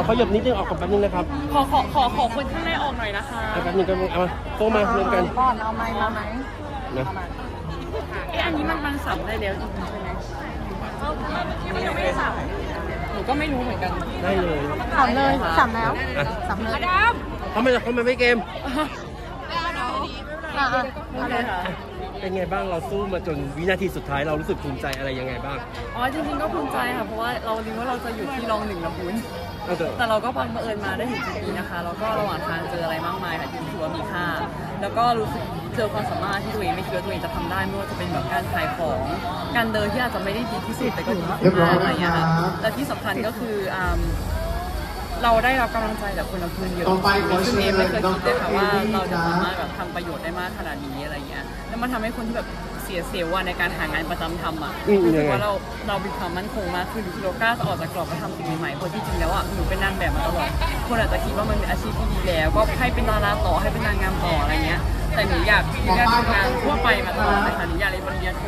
อขยบนิดนึงออกก่อนแป๊บนึงนะครับขอขอขอขอคนข้างในออกหน่อยนะคะเอาแป๊บนึงก็เอามาโฟมารวมกันก่อนเอาไม้มาไหมนะเอ๊ะอันนี้มันมันสับได้แล้วจริงใช่ไหมมันยังไม่สับหนูก็ไม่รู้เหมือนกันได้เลยสามเลยสามแล้วอะสามเลยเขาไม่เขาไม่ไม่เกมอะอะโอเคค่ะเป็นไงบ้างเราสู้มาจนวินาทีสุดท้ายเรารู้สึกภูมิใจอะไรยังไงบ้าง อ๋อจริงๆก็ภูมิใจค่ะ เพราะว่าเราคิดว่าเราจะอยู่ที่รองหนึ่งละพุน แต่เราก็บังเอิญมาได้ถึงจุดนี้นะคะ แล้วก็ระหว่างทางเจออะไรมากมายค่ะที่ถือว่ามีค่า แล้วก็รู้สึกเจอความสามารถที่ตัวเองไม่คิดว่าตัวเองจะทำได้ไม่ว่าจะเป็นแบบการขายของ การเดินที่อาจจะไม่ได้ดีที่สุดแต่ก็ดีมากๆอะไรอย่างเงี้ยค่ะและที่สำคัญก็คืออ่าเราได้รับกำลังใจจากคนละคนเยอะต่อไปขอเชิญซึ่งเอมไม่เคยคิดเลยค่ะว่าน้องเราจะเอมมี่สามารถแบบทำประโยชน์ได้มากขนาดนี้อะไรเงี้ย แล้วมันทำให้คนที่แบบเสียเซลล์อะในการหางานประจำทำอะอืมรู้สึยังกไงว่าเราเรามีความมั่นคงมากขึ้นเรากล้าจะออกจากกรอบมาทำสิ่งใหม่ๆเพราะที่จริงแล้วอะหนูเป็นนางแบบมาตลอดคนอาจจะคิดว่ามันเป็นอาชีพที่ดีแล้ว ก็ให้เป็นดาราต่อให้เป็นนางงามต่ออะไรเงี้ย แต่หนูอยากหนูอยากทำงานทั่วไปมาตลอดเลยค่ะหนูอยากเรียนปริญญาโท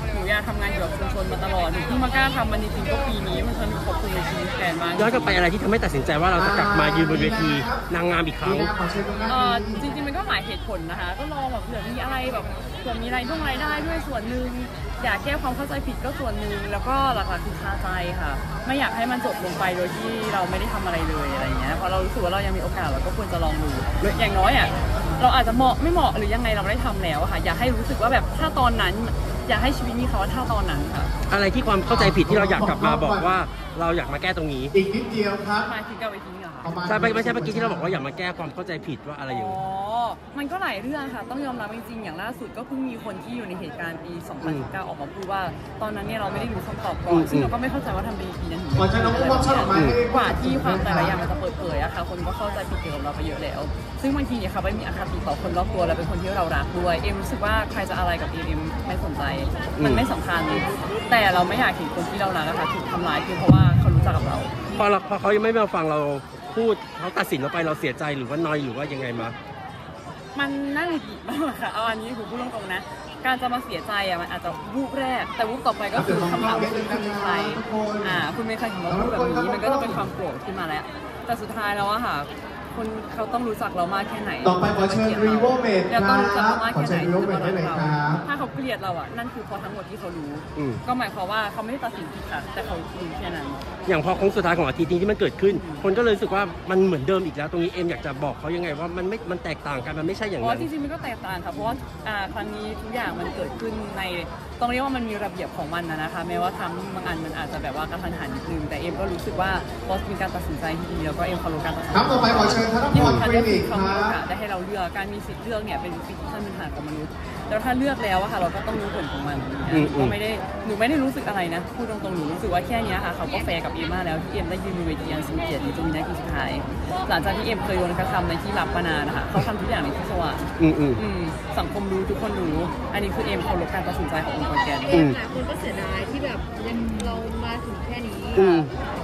หนูอยากทำงานเกี่ยวกับชุมชนมาตลอดหนูเพิ่งมากล้าทำมันจริงๆก็ปีนี้มันสนุกขอบคุณในชีวิตแกนมาก ย้อนกลับไปอะไรที่ทำให้ตัดสินใจว่าเราจะกลับมายืนบนเวทีนางงามอีกครั้งขอเชิญตรงนั้นเอ่อจริงๆมันก็หลายเหตุผลนะคะ ก็รอแบบเผื่อมีอะไรแบบเผื่อมีรายได้รายได้ด้วยส่วนหนึ่งอยากแก้ความเข้าใจผิดก็ส่วนหนึ่งแล้วก็หลักๆคือคาใจค่ะ ไม่อยากให้มันจบลงไปโดยที่เราไม่ได้ทำอะไรเลยอะไรอย่างเงี้ยเพราะเรารู้สึกว่าเรายังมีโอกาสเราก็ควรจะลองดูอย่างน้อยอะเราอาจจะเหมาะไม่เหมาะหรือยังไงเราได้ทำแล้วอะค่ะ อยากให้รู้สึกว่าแบบถ้าตอนนั้น อยากให้ชีวิตมีคำว่าถ้าตอนนั้นค่ะอะไรที่ความเข้าใจผิดที่เราอยากกลับมาบอกว่าเราอยากมาแก้ตรงนี้อีกนิดเดียวครับหมายถึงกับไอ้ทิ้งเหรอคะประมาณใช่ไม่ไม่ใช่เมื่อกี้ที่เราบอกว่าอยากมาแก้ความเข้าใจผิดว่าอะไรอย่างอ๋นี้ อ มันก็หลายเรื่องค่ะ ต้องยอมรับจริงๆ อย่างล่าสุดก็เพิ่งมีคนที่อยู่ในเหตุการณ์ปี 2019 ออกมาพูดว่า ตอนนั้นเนี่ยเราไม่ได้รู้คำตอบก่อน ซึ่งเราก็ไม่เข้าใจว่าทำไมปีนั้นถึงขอเชิญน้องอุ้มมอบช่อดอกไม้ให้กว่าที่ความแต่ละอย่างมันจะเปิดเผยอะค่ะ คนก็เข้าใจผิดเกี่ยวกับเราไปเยอะแล้ว ซึ่งบางทีเนี่ยค่ะไม่มีอคติต่อคนรอบตัวและเป็นคนที่เรารักด้วย เอ็มรู้สึกว่าใครจะอะไรกับเอ็มไม่สนใจ มันไม่สำคัญ แต่เราไม่อยากเห็นคนที่เรารักอะค่ะถูกทำร้ายเพียงเพราะว่าเขารู้จักกับเรา พอเราพอเขายังไม่มาฟังเราพูดเขาตัดสินเราไปเราเสียใจหรือว่านอยหรือว่ายังไงมา มันน่าหงุดหงิดมากค่ะเอาอันนี้คือพูดตรงๆนะ การจะมาเสียใจอะมันอาจจะวูบแรก แต่วูบต่อไปก็คือคำถามว่าคุณเป็นใครอ่า คุณเป็นใครถึงมาพูดแบบนี้ มันก็จะเป็นความโกรธขึ้นมาแล้ว แต่สุดท้ายแล้วอะค่ะ คนเขาต้องรู้จักเรามากแค่ไหนต่อไปขอเชิญ Revo Mate แล้วต้องรู้จักเรามากครับแค่ไหนขอเชิญ Revo Mate ได้เลยครับถ้าเขาเกลียดเราอะนั่นคือเพราะทั้งหมดที่เขารู้ อืม ก็หมายความว่าเขาไม่ได้ตัดสินผิดค่ะแต่เขารู้แค่นั้น อย่างพอโค้งสุดท้ายของอาทิตย์นี้ที่มันเกิดขึ้น คนก็เลยรู้สึกว่ามันเหมือนเดิมอีกแล้ว ตรงนี้เอ็มอยากจะบอกเขายังไงว่ามันไม่ มันแตกต่างกัน มันไม่ใช่อย่างเพราะนั้ว่านจริงๆมันก็แตกต่างค่ะเพราะว่าอ่าครั้งนี้ทุกอย่างมันเกิดขึ้นใน ต้องเรียกว่ามันมีระเบียบของมันนะนะคะแม้ว่าทำบางอันมันอาจจะแบบว่ากระทันหันนิดนึงแต่เอ็มก็รู้สึกว่าบอสมีการตัดสินใจที่ดีแล้วก็เอ็มเคารพการตัดสินใจครับต่อไปขอเชิญธนพรที่สำคัญก็คือคลินิกเขามีโอกาสครับได้ให้เราเลือกการมีสิทธิ์เลือกเนี่ยเป็นสิทธิขั้นพื้นฐานของมนุษย์แล้วถ้าเลือกแล้วอะค่ะ เราก็ต้องรู้ผลของมันอืมอืม ก็ไม่ได้หนูไม่ได้รู้สึกอะไรนะพูดตรงๆหนูรู้สึกว่าแค่เนี้ยค่ะเขาก็แฟร์กับเอ็มมากแล้วที่เอ็มได้ยืนบนเวทีอันทรงเกียรติในจนวินาทีสุดท้ายหลังจากที่เอ็มเคยโดนกระทำในที่ลับมานานนะคะเขาทำทุกอย่างในที่สว่างอืมอืม อืมสังคมรู้ทุกคนรู้อันนี้คือเอ็มเคารพการตัดสินใจขององค์กรแกรนด์ อืม หลายคนก็เสียดายที่แบบยังเรามาถึงแค่นี้อืม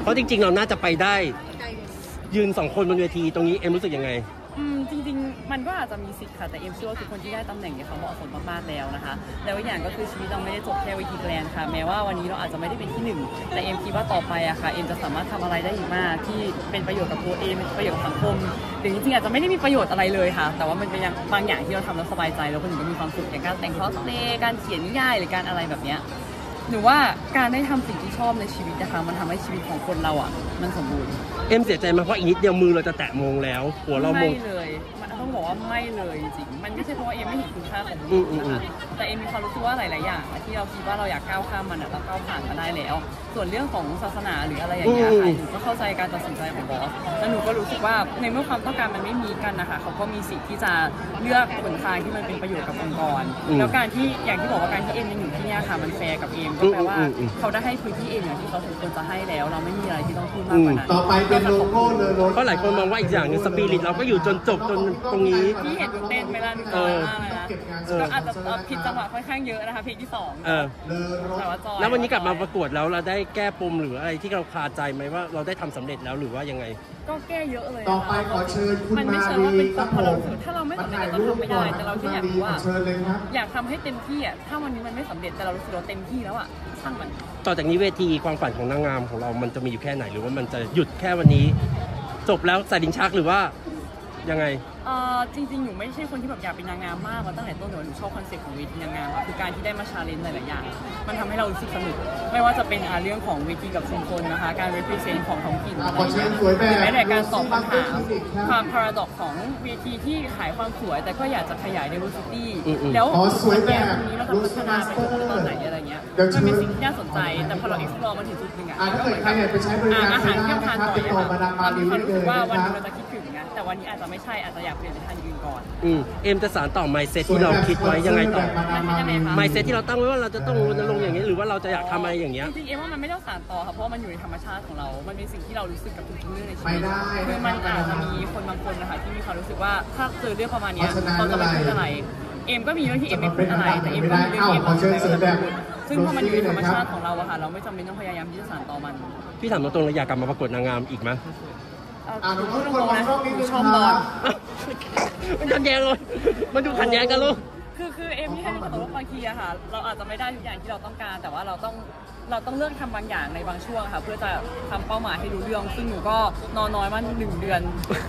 เพราะจริง ๆ เราน่าจะไปได้ไกลเลยยืนสองคนบนเวทีตรงนี้เอ็มรู้สึกยังไง อืมจริง ๆ มันก็อาจจะมีสิทธิ์ค่ะแต่เอ็มเชื่อว่าทุกคนที่ได้ตำแหน่งเนี่ยเขาเหมาะสมมากๆแล้วนะคะแล้วอีกอย่างก็คือชีวิตเราไม่ได้จบแค่เวทีแกรนด์ค่ะ แม้ว่าวันนี้เราอาจจะไม่ได้เป็นที่หนึ่งแต่เอ็มคิดว่าต่อไปอะค่ะเอ็มจะสามารถทำอะไรได้อีกมากที่เป็นประโยชน์กับตัวเองเป็นประโยชน์กับสังคมหรือจริงๆอาจจะไม่ได้มีประโยชน์อะไรเลยค่ะ แต่ว่ามันเป็นอย่างบางอย่างที่เราทำแล้วสบายใจแล้วคนอื่นก็มีความสุขอย่างการแต่งคอสเพลย์การเขียนนิยายหรือการอะไรแบบเนี้ย หนูว่าการได้ทำสิ่งที่ชอบในชีวิตนะคะ มันทำให้ชีวิตของคนเราอะ มันสมบูรณ์ เอ็มเสียใจมากเพราะอีกนิดเดียวมือเราจะแตะมงแล้ว หัวเรามไม่ง เลยมันต้องบอกว่าไม่เลยจริงๆมันไม่ใช่เพราะว่าเอ็มไม่เห็นคุณค่าของอืมันมอืมอืนะมคะแต่เอ็มมีความรู้สึกว่าหลายๆอย่างอะที่เราคิดว่าเราอยากก้าวข้ามมันอะเราก้าวผ่านมาได้แล้ว ส่วนเรื่องของศาสนาหรืออะไรอย่างเงี้ยค่ะหนูก็เข้าใจการตัดสินใจของบอสแล้วหนูก็รู้สึกว่าในเมื่อความต้องการมันไม่มีกันนะคะเขาก็มีสิทธิ์ที่จะเลือกหนทางที่มันเป็นประโยชน์กับองค์กร แล้วการที่อย่างที่บอกว่าการที่เอ็มยังอยู่ที่เนี่ยค่ะมันแฟร์กับเอ็มก็แปลว่าเขาได้ให้พื้นที่เอ็มอย่างที่เขาสมควรจะให้แล้ว เราไม่มีอะไรที่ต้องพูดมากกว่านั้นต่อไปเป็นโลโก้เลอรถเพราะหลายคนมองว่าอีกอย่างหนึงสปิริตเราก็อยู่จนจบจนตรงนี้พี่เห็นหนูเต้นไหมล่ะหนูเอน้อยอมากเลยนะเก็บงานเออก็อาจจะสปนเซร์นคผิดจังหวะค่อนข้างเยอะนะคะเพลงที่สองเออเลอรถแต่ว่าจอยแล้ววันนี้กลับมาประกวดแล้วเราได้แก้ปมหรืออะไรที่เราคาใจไหมว่าเราได้ทำสำเร็จแล้วหรือว่ายังไง ก็แก้เยอะเลยต่อไปขอเชิญคุณมันไม่มาใช่รีว่าเป็นครับเพผราะเรามรู้สึกถ้าเราไม่มาสำเร็จถ่ายเรารูก็ปทำไม่ก่อได้นแต่เราคุแค่ณอยากมารีรู้ว่าเชิญเลยครับอยากทำให้เต็มที่อะถ้าวันนี้มันไม่สำเร็จแต่เรารู้สึกเราเต็มที่แล้วอะช่างมันต่อจากนี้เวทีความฝันของนางงามของเรามันจะมีอยู่แค่ไหนหรือว่ามันจะหยุดแค่วันนี้ จบแล้วใส่ดินชักหรือว่ายังไง เอ่อจริงๆ หนูไม่ใช่คนที่แบบอยากเป็นนางงามมากมาตั้งแต่ต้นแต่ว่าหนูชอบ concept ของเวทีนางงามอะคือการที่ได้มา challenge หลายๆอย่าง มันทำให้เรารู้สึกสนุก ไม่ว่าจะเป็นอ่าเรื่องของเวทีกับชุมชนนะคะ การ represent ของท้องถิ่นอะอะไรขอเชิญสวยแบบหรือแม้แต่การตอบคำถาม Lucy Market Clinic ครับความ paradox ของเวทีที่ขายความสวย แต่ก็อยากจะขยาย diversity อืมๆแล้วอ๋อสวยแบบตรงนี้เราจะพัฒนาไปถึงตอนไหนอะไรเงี้ยเดี๋ยวเชิมัญนเป็นสิ่งที่น่าสนใจ แต่พอเรา explore มาถึงจุดหนึ่งอะอะถ้าเกิดใครอยากไปใช้บริการอาหารที่ใช้เราได้ทานนะครับบ่อยติดต่อมาดามมารีเราได้รู้เลสึกยว่าวันนะคหนึรับงเราจะคิดถึงนะแต่วันนี้อาจจะไม่ใช่อาจจะอยากเปลี่ยนไปทานอย่างอื่นก่อนอืมเอ็มจะสานต่อ mindset ที่เราคิดไว้ยังไงต่อมาดามมารี mindset ที่เราตั้งไว้ว่าเราจะต้องรณรงค์อย่างนี้หรือว่าเราจะอยากทำอะไรอย่างเงี้ยจริงๆเอ็มว่ามันไม่ต้องสานต่อค่ะเพราะว่ามันอยู่ในธรรมชาติของเรา มันเป็นสิ่งที่เรารู้สึกกับทุกๆเรื่องในชีวิตไม่ได้คือมันอาจจะมีคนบางคนนะคะที่มีความรู้สึกว่าถ้าเจอเรื่องประมาณเนี้ยเพราะฉะนั้นเขาจะไม่พูดอะไรอะไรเอ็มก็มีเรื่องที่เอ็มไม่พูดอะไรแต่เอ็มก็มีเรื่องที่เอ็มขอเชิญเสริมแบบซึ่งพอมันอยู่ในธรรมชาติโรซี่หน่อยครับของเราอะค่ะเราไม่จำเป็นต้องพยายามที่จะสานต่อมัน พี่ถามตรงๆเลยอยากกลับมาประกวดนางงามอีกไหมเอ่ออะทุกคนพูดตรงๆนะมองกล้องนิดนึงชอบครับบอลมันขัดแย้งเลยมันดูขัดแย้งกันลูกคือคือเอ็มที่ให้ดูว่าบางทีอะค่ะ เราอาจจะไม่ได้ทุกอย่างที่เราต้องการ แต่ว่าเราต้องเราต้องเลือกทำบางอย่างในบางช่วงค่ะ เพื่อจะทำเป้าหมายให้รู้เรื่อง ซึ่งหนูก็นอนน้อยมาหนึ่งเดือน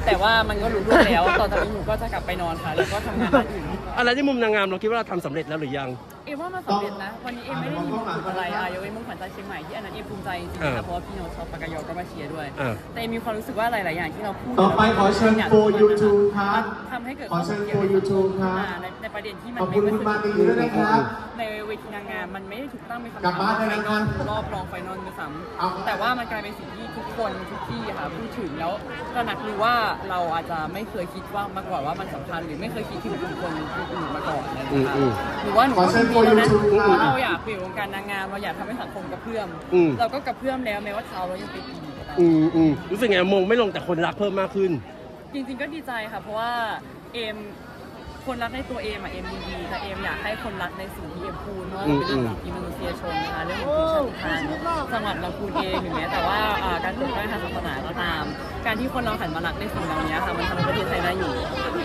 แต่ว่ามันก็รู้เรื่องแล้วต่อจากนี้หนูก็จะกลับไปนอนค่ะแล้วก็ทำงานด้านอื่นอะไรที่มุมนางงามเราคิดว่าเราทำสำเร็จแล้วหรือยังเอ็ มว่ามันสำเร็จนะ วันนี้เอ็มไม่ได้มีมงกุฎอะไรอะยกเว้นมงขวัญใจเชียงใหม่ที่อันนั้นเอ็มภูมิใจจริงๆอ่านะเพราะว่าพี่โน้ตชอบปากกายอก็มาเชียร์ด้วยอ่าแต่เอ็มมีความรู้สึกว่าหลายๆอย่างที่เราพูดต่อไปขอเชิญยาก for YouTube ครับทำให้เกิดขอเชิญข้มูล for YouTube ครับอ่าในในประเด็นที่มันขอบคุณไม่คุณมาไม่รีด้วยนะครับ ในเวทีนางงามมันไม่ได้ถูกตั้งเป็นคำกลับถามบ้านเลยไฟนะนอลรอบรองไฟนอลด้วยซ้เอาำแต่ว่ามันกลายเป็นสิ่งที่ทุกคนทุกที่ค่ะพูดถึงแล้วตระหนักรู้ว่าเราอาจจะไม่เคยคิดว่ามาก่อนว่ามันสำคัญหรือไม่เคยคิดถึงกลุ่มคนกลุ่มอื่นมาก่อนอะไรอย่างเงี้ยค่ะอืมหรือว่าหนูขอเชิญก็คิดแล้วนะ for YouTube ครับเราอยากเปลี่ยนวงการนางงามเราอยากทำให้สังคมกระเพื่อมอืม เราก็กระเพื่อมแล้วแม้ว่าเท้าเรายังติดอยู่ก็ตาม อืมอืมรู้สึกไงมงไม่ลงแต่คนรักเพิ่มมากขึ้น จริงๆก็ดีใจค่ะ เพราะว่าเอม คนรักในตัวเอมอะเอมดีๆแต่เอมอยากให้คนรักในสิ่งที่เอมพูดเนาะเป็นเรื่องของสิทธิมนุษยชนนะคะเรื่องของชาติพันธุ์จังหวัดลำพูนเองหรือแม้แต่ว่าอ่าการเผยแพร่ทางศาสนาก็ตาม การที่คนเราหันมารักในสิ่งเหล่านี้ค่ะมันทำให้ประเทศไทยได้อยู่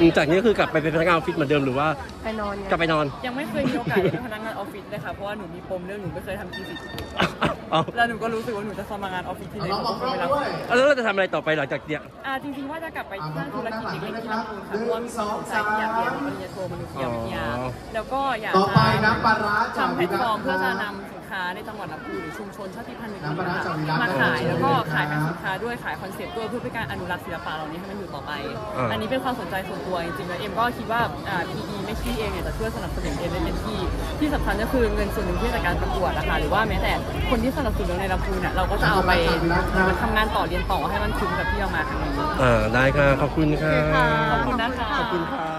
อืมจากนี้ก็คือกลับไปเป็นพนักงานออฟฟิศเหมือนเดิมหรือว่าไปนอนไงกลับไปนอน ยังไม่เคยมีโอกาสได้เป็นพนักงานออฟฟิศเลยค่ะเพราะว่าหนูมีปมเรื่องหนูไม่เคยทำ thesis เอาแล้วหนูก็รู้สึกว่าหนูจะสมัครงานออฟฟิศที่ไหนเราหนูบอกก็กล้องไม่รับด้วยเอาแล้วเราจะทำอะไรต่อไปหลังจากเนี้ยอ่าจริงๆว่าจะกลับไปสร้างธุรกิจเล็กๆที่ลำพูนค่ะเพราะว่ามีความสนใจที่อยากเรียน แล้วก็อยากต่อไปจะน้ำปลาร้าจากทำแพลตฟอร์มวิรัติเพื่อจะนำสินค้าในจังหวัดลำพูนหรือชุมชนชาติพันธุ์อื่นน้ำปลาร้าจากวิรัติๆมาขายแล้วก็ขายเป็นครับสินค้าด้วยขาย concept ด้วยเพื่อเป็นการอนุรักษ์ศิลปะเหล่านี้ให้มันอยู่ต่อไปอ่าอันนี้เป็นความสนใจส่วนตัวจริงๆแล้วเอ็มก็คิดว่าอ่า PE ไม่ชี้เองเนี่ยจะช่วยสนับสนุนเอ็มได้เต็มที่ที่สำคัญก็คือเงินส่วนหนึ่งที่จากการประกวดนะคะหรือว่าแม้แต่คนที่สนับสนุนเราในลำพูนเนี่ยเราก็จะเอาไปทำงานต่อเรียนต่อให้มันคุ้มกับที่เรามาครั้งนี้อ่าได้ค่ะขอบคุณค่ะขอบคุณนะคะขอบคุณค่ะ